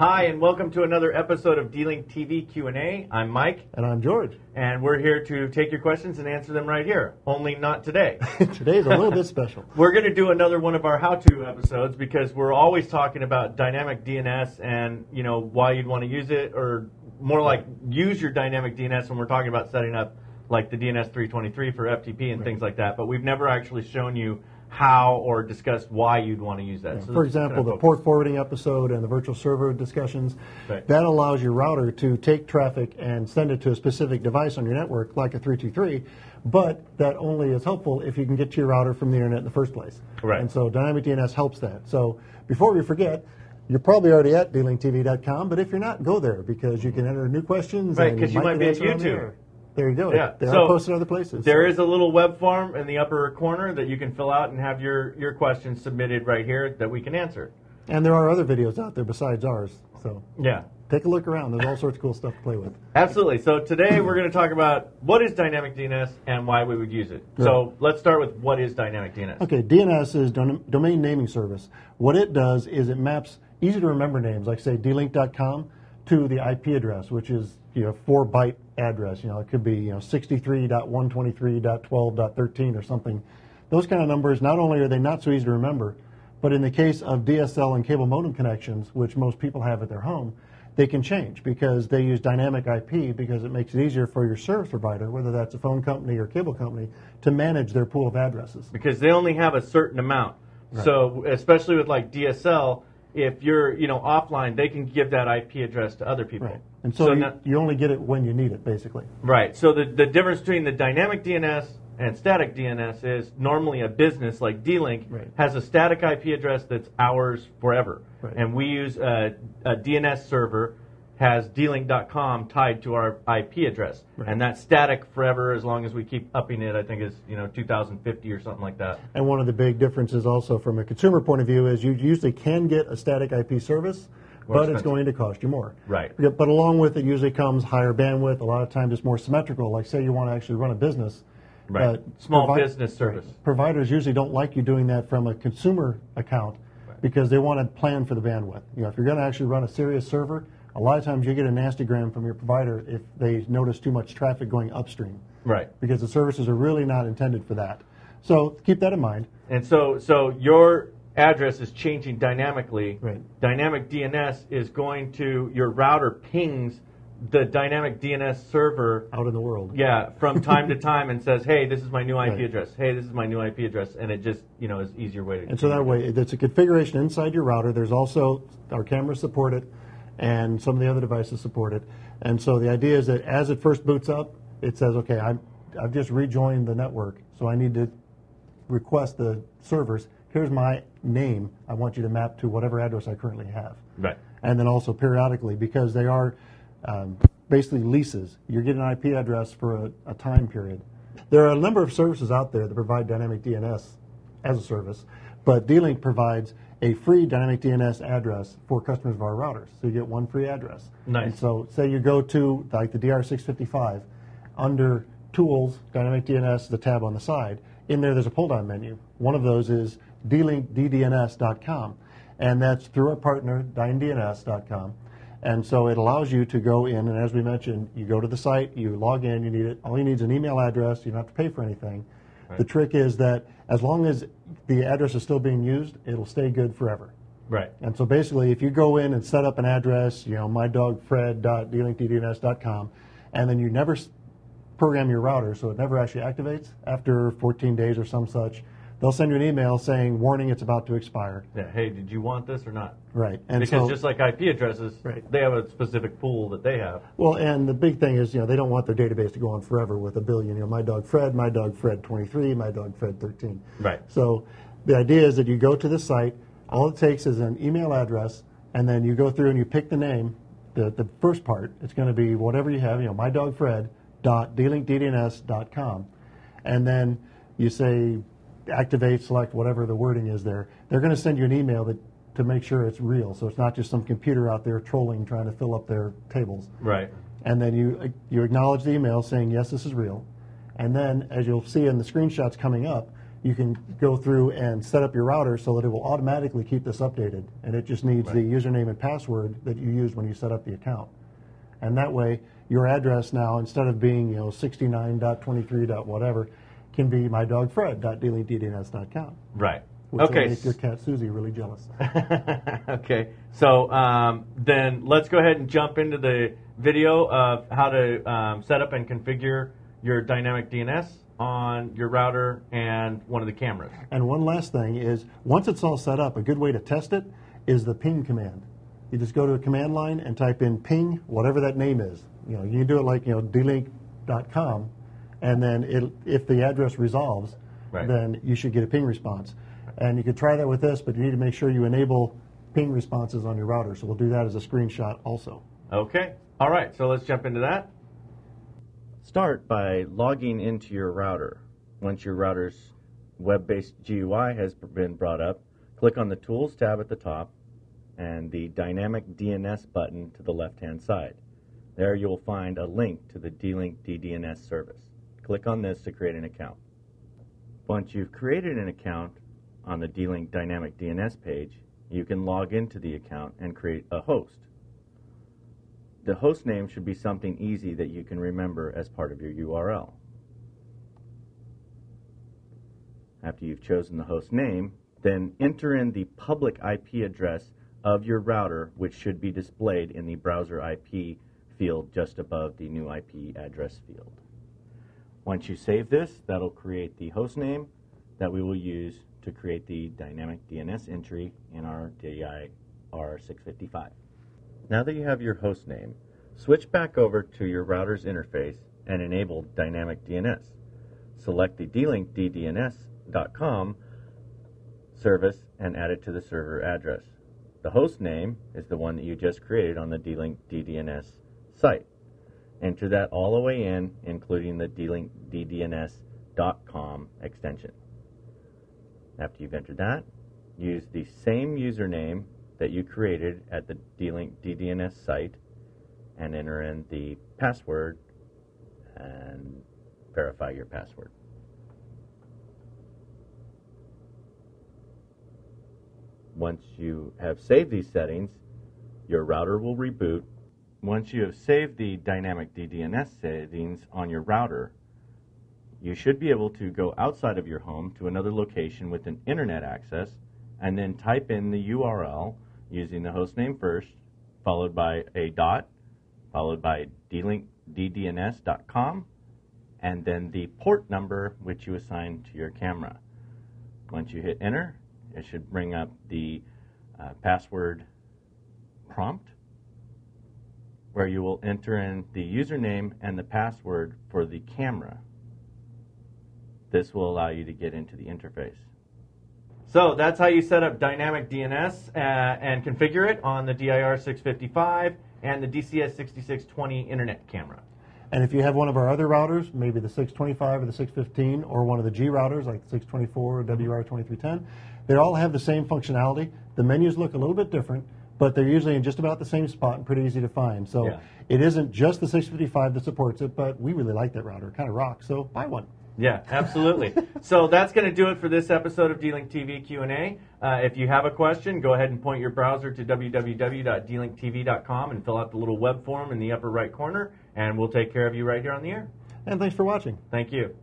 Hi, and welcome to another episode of D-Link TV Q&A. I'm Mike, And I'm George. and we're here to take your questions and answer them right here. Only not today. Today's a little bit special. we're going to do another one of our how-to episodes because we're always talking about dynamic DNS and you know why you'd want to use it, or more like use your dynamic DNS when we're talking about setting up like the DNS 323 for FTP and things like that. But we've never actually shown you how or discuss why you'd want to use that. So For example, the port forwarding episode and the virtual server discussions, Right. that allows your router to take traffic and send it to a specific device on your network, like a 323, but that only is helpful if you can get to your router from the internet in the first place. Right. And so Dynamic DNS helps that. So before we forget, you're probably already at dlinktv.com, but if you're not, go there because you can enter new questions. Right, and 'cause you might get be at on YouTube. There you go. Yeah, They so are posted other places. There so- is a little web form in the upper corner that you can fill out and have your, your questions submitted right here that we can answer. And there are other videos out there besides ours. So Yeah, take a look around. There's all sorts of cool stuff to play with. absolutely. So today we're going to talk about what is dynamic DNS and why we would use it. So let's start with what is dynamic DNS. Okay, DNS is Domain Naming Service. What it does is it maps easy to remember names, like say dlink.com, to the IP address, which is you know four byte address. You know, it could be you know 63.123.12.13 or something. Those kind of numbers. Not only are they not so easy to remember, but in the case of DSL and cable modem connections, which most people have at their home, they can change because they use dynamic IP because it makes it easier for your service provider, whether that's a phone company or cable company, to manage their pool of addresses. Because they only have a certain amount. So especially with like DSL, if you're you know offline, they can give that IP address to other people. Right. And so, you, now- you only get it when you need it, basically. Right. So the, the difference between the dynamic DNS and static DNS is normally a business like D-Link Right. has a static IP address that's ours forever. Right. And we use a, a DNS server has dlink.com tied to our IP address. And that's static forever as long as we keep upping it. I think is, you know, 2050 or something like that. And one of the big differences also from a consumer point of view is you usually can get a static IP service, More but it's going to cost you more. Right. But along with it usually comes higher bandwidth. A lot of times it's more symmetrical. Like say you want to actually run a business. Right. uh, Small provi- business service. right. Providers usually don't like you doing that from a consumer account because they want to plan for the bandwidth. You know, if you're going to actually run a serious server, a lot of times you get a nasty gram from your provider if they notice too much traffic going upstream. Right. because the services are really not intended for that. So keep that in mind. And so, so your address is changing dynamically. Right. Dynamic DNS is going to your router pings the dynamic DNS server. Out in the world. Yeah, from time to time and says, "Hey, this is my new IP Right. address. Hey, this is my new IP address," and it just you know is easier way to. Get it. And so that way, it's a configuration inside your router. There's also our cameras support it, and some of the other devices support it. And so the idea is that as it first boots up, it says, "Okay, I'm, I've just rejoined the network, so I need to request the servers. Here's my name. I want you to map to whatever address I currently have." Right. and then also periodically because they are um, basically leases. You're getting an IP address for a, a time period. There are a number of services out there that provide dynamic DNS as a service, but D-Link provides a free dynamic DNS address for customers of our routers. So you get one free address. Nice. And so say you go to like the DR655 under Tools, Dynamic DNS, the tab on the side. In there, there's a pull-down menu. One of those is dlinkddns.com, and that's through our partner, dyndns.com. And so it allows you to go in, and as we mentioned, you go to the site, you log in, you need it. All you need is an email address. You don't have to pay for anything. The trick is that as long as the address is still being used, it'll stay good forever. Right. And so basically, if you go in and set up an address, you know, mydogfred.dlinkddns.com, and then you never program your router, so it never actually activates after 14 days or some such, they'll send you an email saying, warning, it's about to expire. Yeah. Hey, did you want this or not? Right. And because so, just like IP addresses, Right. they have a specific pool that they have. well, and the big thing is, you know, they don't want their database to go on forever with a billion, you know, my dog Fred, my dog Fred 23, my dog Fred 13. Right. So the idea is that you go to the site, all it takes is an email address, and then you go through and you pick the name, the, the first part. It's going to be whatever you have, you know, mydogfred.dlinkddns.com. And then you say activate, select whatever the wording is there. They're going to send you an email that to make sure it's real. So it's not just some computer out there trolling trying to fill up their tables. Right. And then you you acknowledge the email saying yes, this is real. And then, as you'll see in the screenshots coming up, you can go through and set up your router so that it will automatically keep this updated, and it just needs the username and password that you used when you set up the account. And that way, your address now, instead of being you know 69.23. whatever, can be mydogfred.dlinkddns.com, Right. which okay. will make your cat Susie really jealous. okay. So um, then let's go ahead and jump into the video of how to um, set up and configure your dynamic DNS on your router and one of the cameras. And one last thing is, once it's all set up, a good way to test it is the ping command. You just go to a command line and type in ping, whatever that name is. You know, you can do it like you know dlink.com, and then it, if the address resolves, Right. then you should get a ping response. And you could try that with this, but you need to make sure you enable ping responses on your router. So we'll do that as a screenshot also. Okay. All right. So let's jump into that. Start by logging into your router. Once your router's web based GUI has been brought up, click on the Tools tab at the top and the Dynamic DNS button to the left hand side. There you will find a link to the D-Link DDNS service. Click on this to create an account. Once you've created an account on the D-Link Dynamic DNS page, you can log into the account and create a host. The host name should be something easy that you can remember as part of your URL. After you've chosen the host name, then enter in the public IP address of your router, which should be displayed in the browser IP field just above the new IP address field. Once you save this, that'll create the host name that we will use to create the dynamic DNS entry in our DIR655. Now that you have your host name, switch back over to your router's interface and enable dynamic DNS. Select the dlink ddns.com service and add it to the server address. The host name is the one that you just created on the dlink ddns site. Enter that all the way in, including the ddns.com extension. After you've entered that, use the same username that you created at the D-Link DDNS site and enter in the password and verify your password. Once you have saved these settings, your router will reboot. Once you have saved the dynamic DDNS settings on your router, you should be able to go outside of your home to another location with an internet access and then type in the URL using the host name first, followed by a dot, followed by dlinkddns.com, and then the port number which you assign to your camera. Once you hit enter, it should bring up the uh, password prompt where you will enter in the username and the password for the camera. This will allow you to get into the interface. So that's how you set up dynamic DNS uh, and configure it on the DIR 655 and the DCS 6620 internet camera. And if you have one of our other routers, maybe the 625 or the 615, or one of the G routers like 624 or WR2310, they all have the same functionality. The menus look a little bit different, but they're usually in just about the same spot and pretty easy to find. So yeah. it isn't just the 655 that supports it, but we really like that router. It kind of rocks, so buy one. Yeah, absolutely. so that's going to do it for this episode of D-Link TV Q&A. Uh, if you have a question, go ahead and point your browser to www.dlinktv.com and fill out the little web form in the upper right corner, and we'll take care of you right here on the air. And thanks for watching. Thank you.